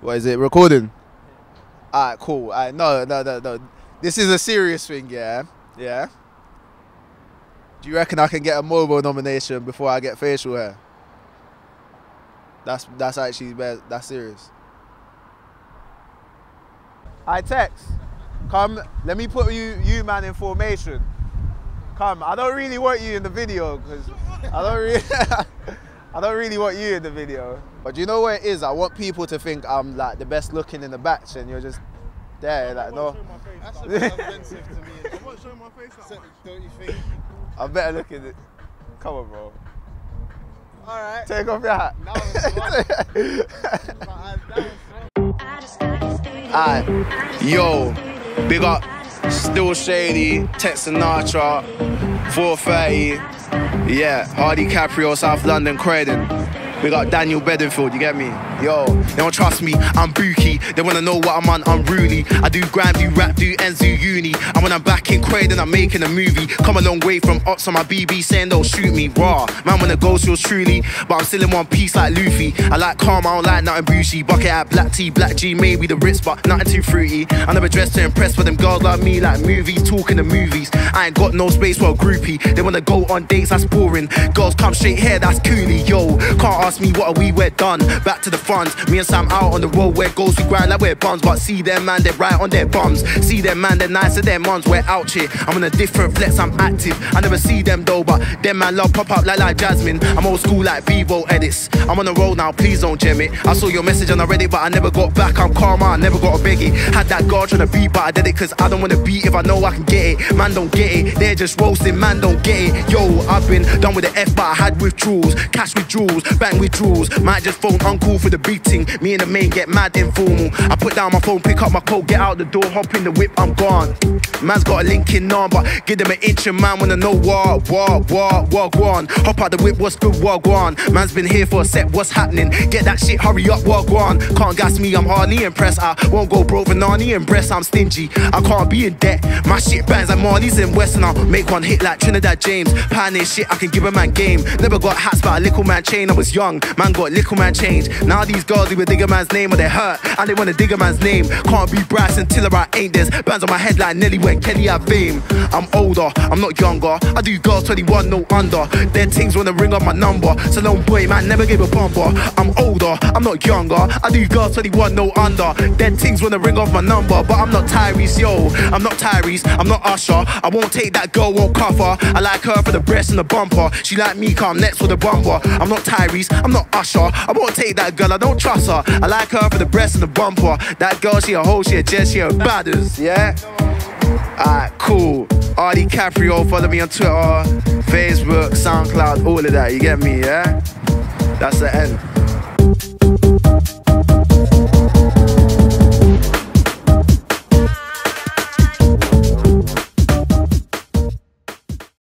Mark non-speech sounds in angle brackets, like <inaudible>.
What is it recording? Alright, cool. Alright, no, no, no, no. This is a serious thing, yeah? Yeah? Do you reckon I can get a MOBO nomination before I get facial hair? That's that's actually bad. That's serious. I text. Come, let me put you you man in formation. Come, I don't really want you in the video because I don't really <laughs> I don't really want you in the video. But do you know what it is? I want people to think I'm like the best looking in the batch and you're just there, like no. That's a <laughs> bit offensive to me. I won't show my face like Don't you think? I'm better looking. Than... Come on, bro. Alright. Take off your hat. Now it's fun. <laughs> Alright, yo, big up, still shady, Tex Sinatra, 430, yeah, Hardy Caprio, South London, Croydon. We got Daniel Bedingfield, you get me? Yo, they don't trust me, I'm booky. They wanna know what I'm on, I'm unruly. I do grind, do rap, do Enzu uni. And when I'm back in Croydon, I'm making a movie. Come a long way from ops on my BB saying they'll shoot me. Raw, man, when the ghost feels truly. But I'm still in one piece like Luffy. I like calm, I don't like nothing bougie. Bucket at black tea, black G, maybe the Ritz, but nothing too fruity. I never dress to impress, but them girls like me, like movies, talking the movies. I ain't got no space for a groupie. They wanna go on dates, that's boring. Girls come straight here, that's coolie. Yo, can't ask me what are we, we're done. Back to the front. Me and Sam out on the road where goals we grind like we're bums. But see them man, they're right on their bums. See them man, they're nice to their mums. We're out here. I'm on a different flex, I'm active. I never see them though, but them man love pop up like like Jasmine. I'm old school like Bevo edits. I'm on the road now, please don't jam it. I saw your message and I read it, but I never got back. I'm calm, I never got a biggie. Had that girl trying to beat, but I did it cause I don't wanna beat if I know I can get it. Man don't get it, they're just roasting, man don't get it. Yo, I've been done with the F, but I had withdrawals. Cash withdrawals, bank withdrawals. Might just phone uncle for the beating. Me and the main get mad informal. I put down my phone, pick up my coat, get out the door, hop in the whip, I'm gone. Man's got a link in on, but give them an inch and man wanna know what, what, what, what, go on. Hop out the whip, what's good, what, go on. Man's been here for a set, what's happening? Get that shit, hurry up, what, on. Can't gas me, I'm hardly impressed. I won't go broke for Nani and breast, I'm stingy. I can't be in debt. My shit bangs like Marley's in Western. I'll make one hit like Trinidad James. Pioneer shit, I can give a man game. Never got hats, but a little man chain. I was young, man got little man change. Now these girls even dig a man's name or they hurt, and they wanna dig a man's name. Can't be brass until I ain't this. Bands on my head like Nelly when Kelly had fame. I'm older, I'm not younger. I do girls 21, no under. Their things wanna ring up my number. So no boy, man, never gave a bumper. I'm older, I'm not younger. I do girls 21, no under. Their things wanna ring off my number, but I'm not Tyrese, yo. I'm not Tyrese, I'm not Usher. I won't take that girl, won't cover. I like her for the breast and the bumper. She like me, come next with the bumper. I'm not Tyrese, I'm not Usher. I won't take that girl, I don't trust her. I like her for the breast and the bumper. That girl, she a hoe, she a jet, she a badders, yeah? Alright, cool. Hardy Caprio, follow me on Twitter, Facebook, SoundCloud, all of that, you get me, yeah? That's the end.